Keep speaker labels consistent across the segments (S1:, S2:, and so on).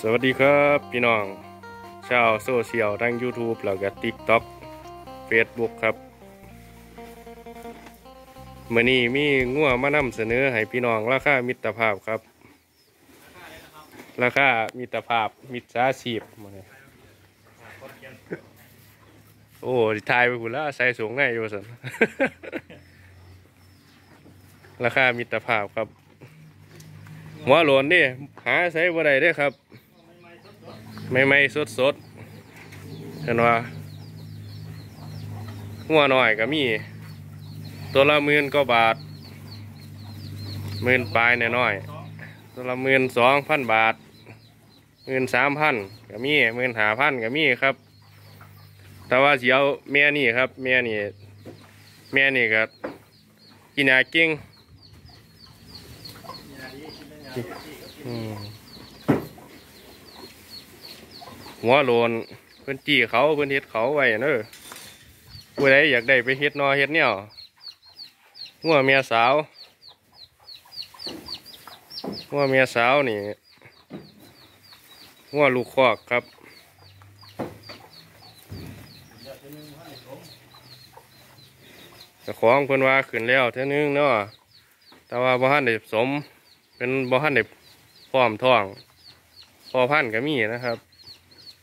S1: สวัสดีครับพี่น้อง ชาวโซเชียลทั้ง YouTube แล้วก็ TikTok Facebook ครับเมื่อนี้มีงัวมานำเสนอให้พี่น้อง ราคามิตรภาพครับ ราคามิตรภาพมิตรสาชีพมาเลยโอ้ทายไปหุ่นล้วใส่สูงไงอยู่สัน ราคามิตรภาพครับ หัวโหลนนี่หาใส่บ่ได้เด้อครับไม่ไม่สดสดเห็นว่าหัวหน่อยก็มี ตัวละหมื่นก็บาทหมื่นปลายน้อยตัวละหมื่นสองพันบาทหมื่นสามพันก็มีหมื่นหาพันก็มีครับ แต่ว่าเสียวแม่นี่ครับ แม่นี่แม่นี่ก็กินยาเก่ง อืมหัวโลนเพิ่อนจี้เขาเพิ่อนเฮ็ดเขาไว้เนอะผู้ใดอยากได้ไปเฮ็ดนอเฮ็ดเนี่ยหัวเมียสาวหัวเมียสาวนี่หัวลูกคอกครับเจ้าของเพิ่อนว่าขึ้นแล้วเท่านึงเนาะแต่ว่าบ่ทันได้สม เป็นบ่ทันได้พร้อมท้อง พอพันธุ์ก็มีนะครับ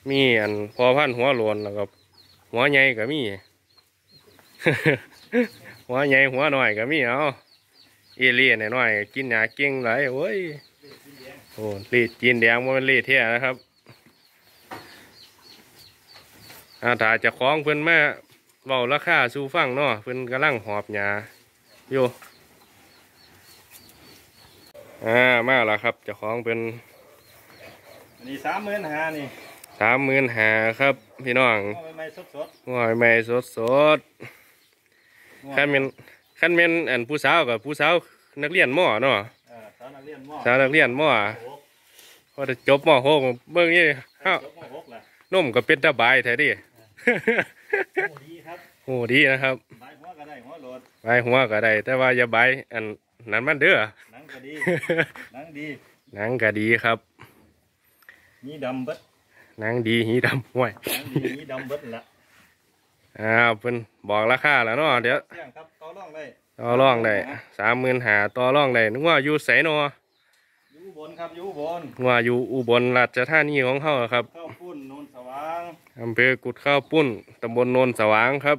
S1: มีอันพอพันธุ์หัวโลนแล้วก็หัวใหญ่ก็มี หัวใหญ่หัวหน้อยก็มีเอาเอเลี่ยนน้อยกินหยาเก่งหลายโอ้ยโอ้ลีดจีนแดงมันเป็นลีดเท่นะครับอาถาจะคล้องเพิ่อนแมาเบาราคาสู่ฟังเนาะเพิ่อนกำลังหอบหยาอยู่ อ่ามาแล้วครับเจะคล้าของเป็น
S2: อันนี้สามหมื่นห้านี่
S1: สามหมื่นหาครับพี่น้อง
S2: เอาใหม่ๆสด
S1: หัวใหม่สดสด
S2: ๆ
S1: ๆขั้นเป็นขั้นเป็นอันผู้สาวกับผู้สาวนักเรียนมอเนาะ
S2: เออสาวนักเรียนมอ
S1: สาวนักเรียนมอ
S2: หก
S1: พอจะจบมหกเบิ่งนี่เอ้า
S2: จบมหกแหละ
S1: นมก็เป็นตาบายแท้ดิ
S2: โอ้ดีครับ
S1: โอ้ดีนะครับ
S2: ใบหัวก็ได้หัวโหลด
S1: ใบหัวก็ได้แต่ว่าอย่าใบอันนั้นมันเด้อ
S2: หนั งก็ดีหนังดี
S1: หนังก็ดีครับ
S2: นี่ดำเบิด
S1: หนังดีหีดำห้วย
S2: หนังดีนี่ดำเบิดละ
S1: อ้าวเพิ่นบอกราคาแล้วเนาะเดี๋ยว
S2: เสี่ยงครับต่อรองได้
S1: ต่อรองได้สามหมื่นหาต่อรองได้นึกว่าอยู่ไสเนาะ
S2: อยู่บนครับอยู่บน
S1: นึกว่าอยู่อุบลราชธานีของเฮาครับ
S2: ข้าวปุ้นโนนสว่าง
S1: อำเภอกุดข้าวปุ้นตำบลโนนสว่างครับ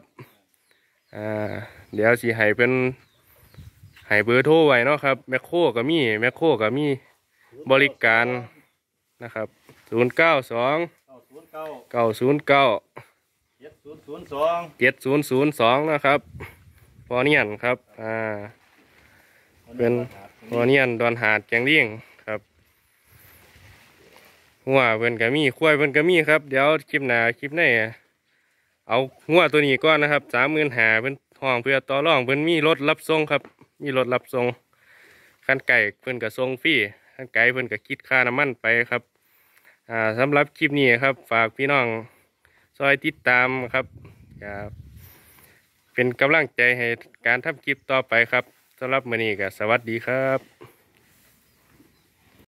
S1: อ่าเดี๋ยวสิให้เป็น ให้เบอร์โทรไว้เนาะครับแมคโครก็มีแมคโครก็มีบริการนะครับ0 9 2
S2: เก้าศูนย์เก้า
S1: 9 0 9
S2: เจ็ดศูนย์ศูนย์สอง
S1: 7 0 0 2นะครับพอเนียนครับอ่าเป็นพอเนียนดอนหาดแกงเลี่ยงครับหัวเพิ่นก็มีคุ้ยเพิ่นก็มีครับ เดี๋ยวคลิปหน้าคลิปหน้าเอาหัวตัวนี้ก่อนนะครับสามหมื่นหาเพิ่นห้องเพื่อต่อรองเพิ่นมีรถรับส่งครับ มีรถรับส่งขั้นไก่เพื่อนกับส่งฟรีขั้นไก่เพื่อนกับคิดค่าน้ำมันไปครับอ่าสำหรับคลิปนี้ครับ ฝากพี่น้องซอยติดตามครับครับเป็นกำลังใจให้การทำคลิปต่อไปครับสำหรับมือนี้ก็สวัสดีครับ